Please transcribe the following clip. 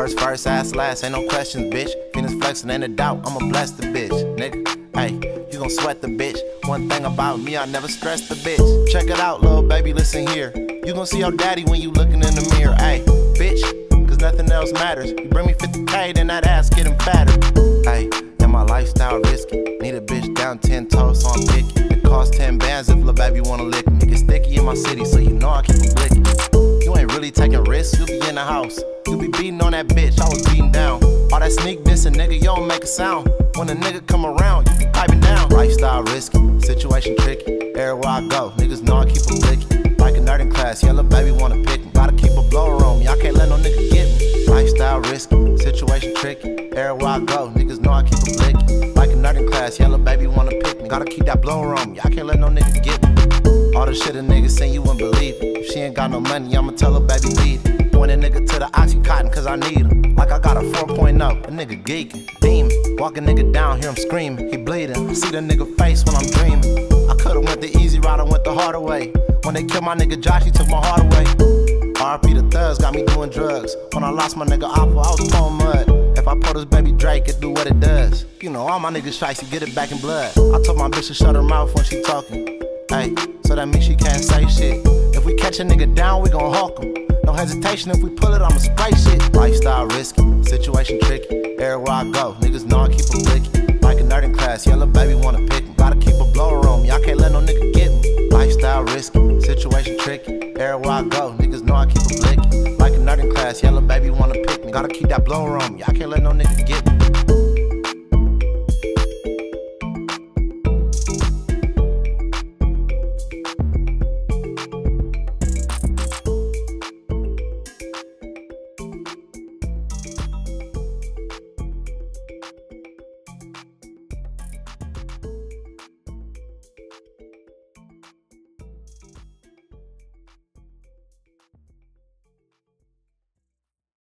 First, first, ass, last, ain't no questions, bitch. Fenix Flexin, ain't a doubt, I'ma bless the bitch, nigga. Hey, you gon' sweat the bitch. One thing about me, I never stress the bitch. Check it out, little baby, listen here. You gon' see your daddy when you looking in the mirror, hey, bitch. Cause nothing else matters. You bring me 50k, then that ass getting fatter. Hey, and my lifestyle risky. Need a bitch down 10 toes, so I'm picky. It costs 10 bands if little baby wanna lick me. Get sticky in my city, so you know I keep them blicky. You ain't really taking risks, you'll be in the house. That bitch, I was beating down. All that sneak dissing, nigga, you don't make a sound. When a nigga come around, you be piping down. Lifestyle risky, situation tricky. Everywhere I go, niggas know I keep a blicky. Like a nerd in class, yellow baby wanna pick me. Gotta keep a blower on me, I can't let no nigga get me. Lifestyle risky, situation tricky. Everywhere I go, niggas know I keep a blicky. Like a nerd in class, yellow baby wanna pick me. Gotta keep that blower on me, I can't let no nigga get me. All the shit a nigga say you wouldn't believe it. If she ain't got no money, I'ma tell her baby leave it. Cause I need him. Like I got a 4.0, a nigga geeking, beaming. Walk a nigga down, hear him screaming, he bleeding. See the nigga face when I'm dreaming. I could've went the easy route, I went the harder way. When they killed my nigga Josh, he took my heart away. RP the thugs got me doing drugs. When I lost my nigga Alpha, I was pouring mud. If I pull this baby Drake, it do what it does. You know, all my niggas shicey, get it back in blood. I told my bitch to shut her mouth when she talking. Hey, so that means she can't say shit. If we catch a nigga down, we gon' hawk him. No hesitation, if we pull it, I'ma spray shit. Lifestyle risky, situation tricky. Everywhere I go, niggas know I keep a blicky. Like a nerd in class, yellow baby wanna pick me. Gotta keep a blower on me, I can't let no nigga get me. Lifestyle risky, situation tricky. Everywhere I go, niggas know I keep a blicky. Like a nerd in class, yellow baby wanna pick me. Gotta keep that blower on me, I can't let no nigga get me.